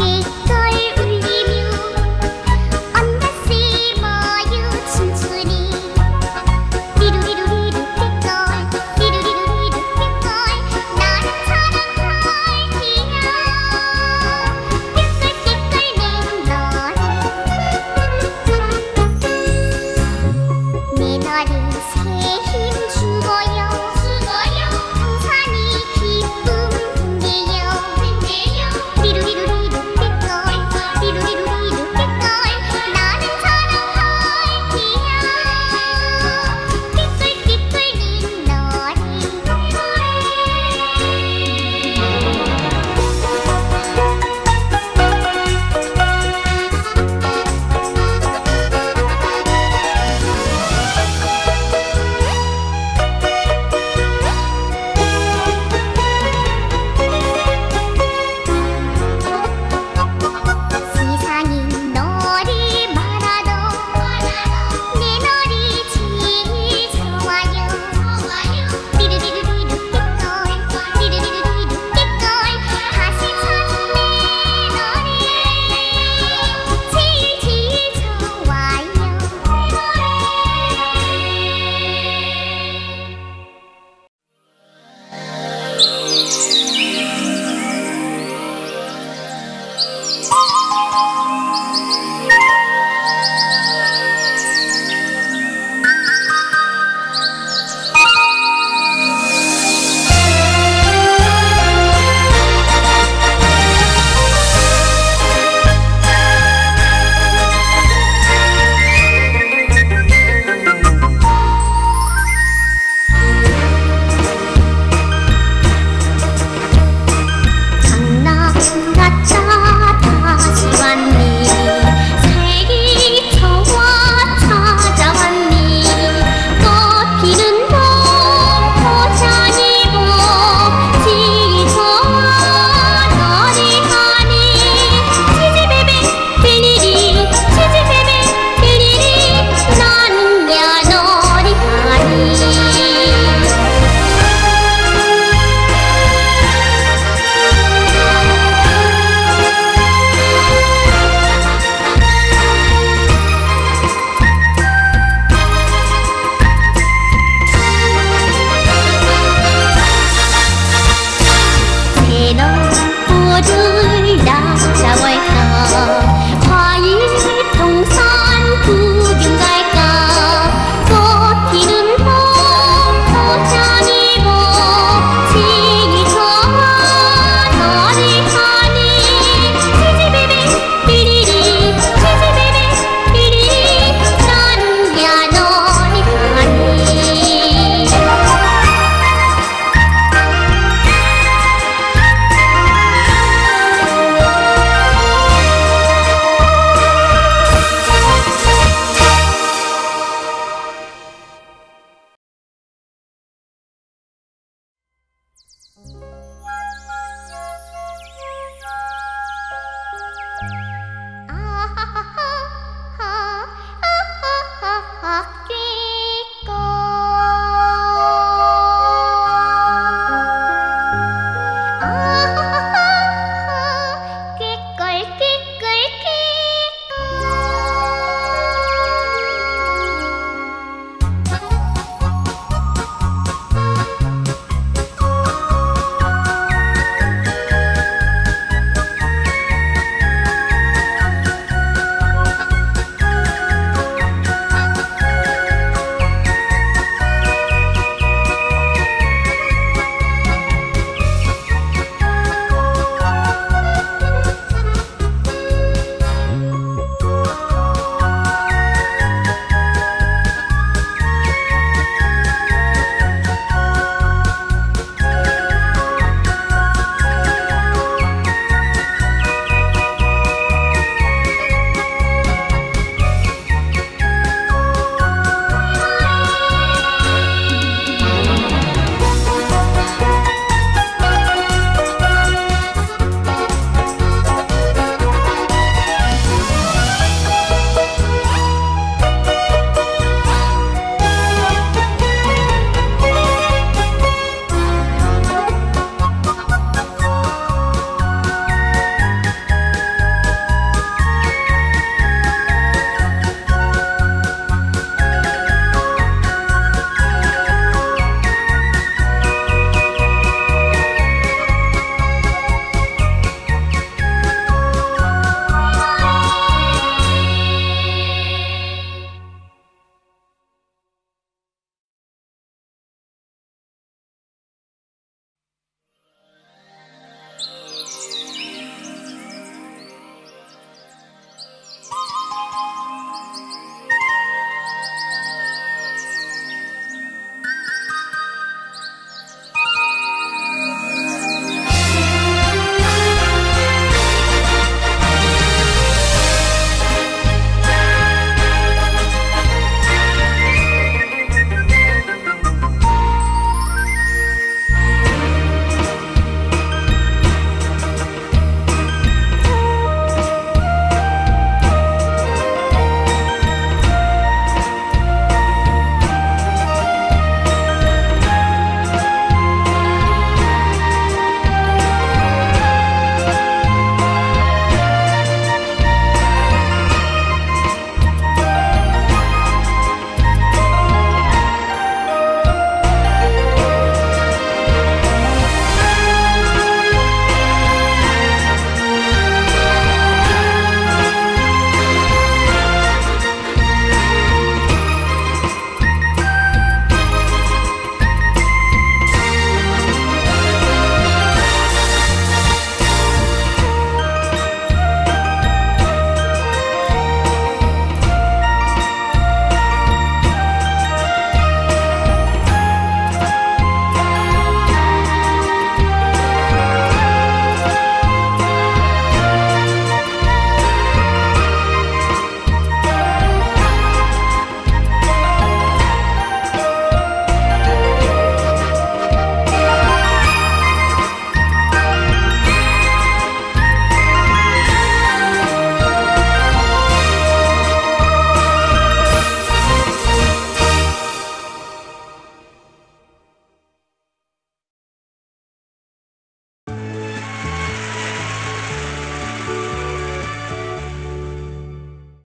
கேட்க